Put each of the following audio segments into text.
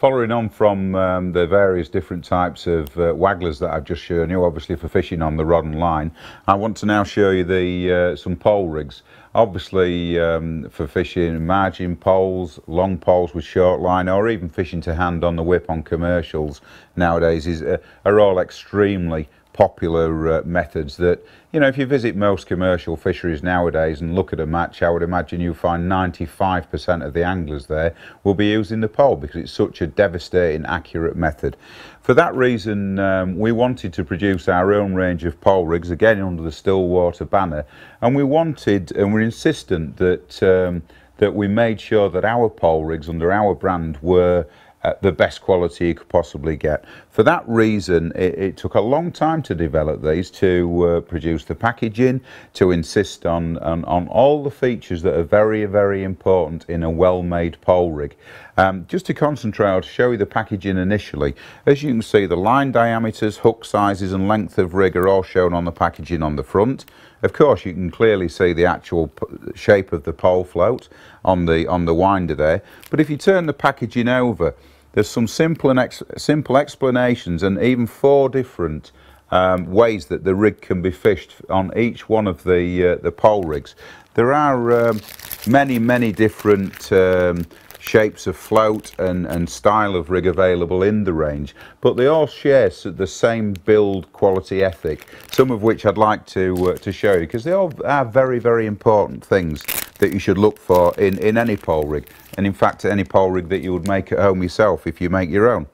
Following on from um, the various different types of uh, wagglers that I've just shown you, obviously for fishing on the rod and line, I want to now show you the uh, some pole rigs. Obviously um, for fishing margin poles, long poles with short line, or even fishing to hand on the whip on commercials nowadays is uh, are all extremely popular uh, methods that, you know, if you visit most commercial fisheries nowadays and look at a match, I would imagine you'll find 95% of the anglers there will be using the pole because it's such a devastating accurate method. For that reason, um, we wanted to produce our own range of pole rigs, again under the Stillwater banner, and we wanted and we're insistent that um, that we made sure that our pole rigs under our brand were uh, the best quality you could possibly get. For that reason, it, it took a long time to develop these, to uh, produce the packaging, to insist on, on, on, all the features that are very, very important in a well-made pole rig. Um, just to concentrate, I'll show you the packaging initially. As you can see, the line diameters, hook sizes and length of rig are all shown on the packaging on the front. Of course, you can clearly see the actual shape of the pole float on the on the winder there. But if you turn the packaging over, there's some simple and ex simple explanations and even four different um, ways that the rig can be fished on each one of the uh, the pole rigs. There are um, many many different um, shapes of float and, and style of rig available in the range, but they all share the same build quality ethic, some of which I'd like to, uh, to show you, because they all are very, very important things that you should look for in, in any pole rig, and in fact any pole rig that you would make at home yourself if you make your own.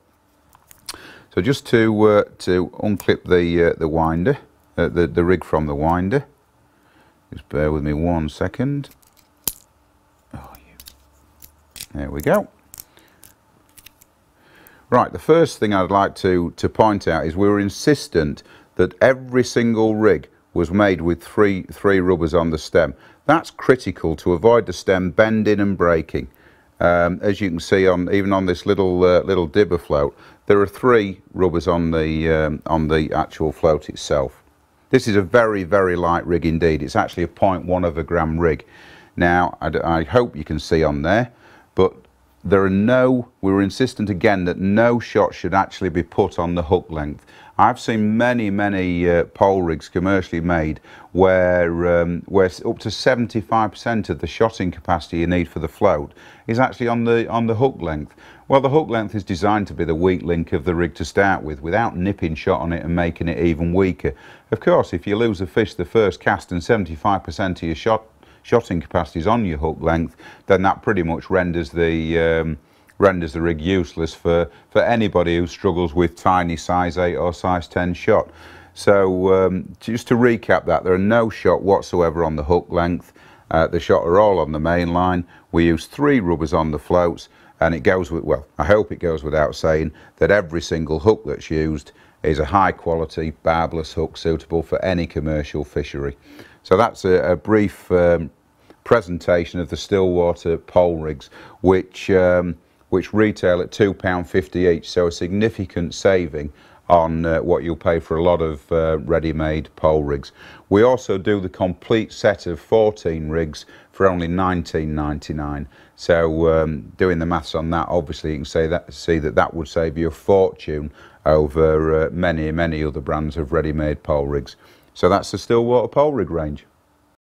So just to, uh, to unclip the, uh, the winder, uh, the, the rig from the winder, just bear with me one second. There we go. Right, the first thing I'd like to, to point out is we were insistent that every single rig was made with three, three rubbers on the stem. That's critical to avoid the stem bending and breaking. Um, as you can see on even on this little uh, little dibber float, there are three rubbers on the um, on the actual float itself. This is a very very light rig indeed. It's actually a 0.1 of a gram rig. Now I, I hope you can see on there but there are no, we were insistent again that no shot should actually be put on the hook length. I've seen many, many uh, pole rigs commercially made where, um, where up to 75% of the shotting capacity you need for the float is actually on the, on the hook length. Well, the hook length is designed to be the weak link of the rig to start with without nipping shot on it and making it even weaker. Of course, if you lose a fish the first cast and 75% of your shot shotting capacities on your hook length, then that pretty much renders the um, renders the rig useless for, for anybody who struggles with tiny size 8 or size 10 shot. So um, just to recap that, there are no shot whatsoever on the hook length. Uh, the shot are all on the main line. We use three rubbers on the floats and it goes with, well, I hope it goes without saying that every single hook that's used is a high quality barbless hook suitable for any commercial fishery. So that's a, a brief um, presentation of the Stillwater pole rigs, which um, which retail at £2.50 each, so a significant saving on uh, what you'll pay for a lot of uh, ready-made pole rigs. We also do the complete set of 14 rigs for only 19.99. So um, doing the maths on that, obviously you can say that, see that that would save you a fortune over uh, many, many other brands of ready-made pole rigs. So that's the Stillwater pole rig range.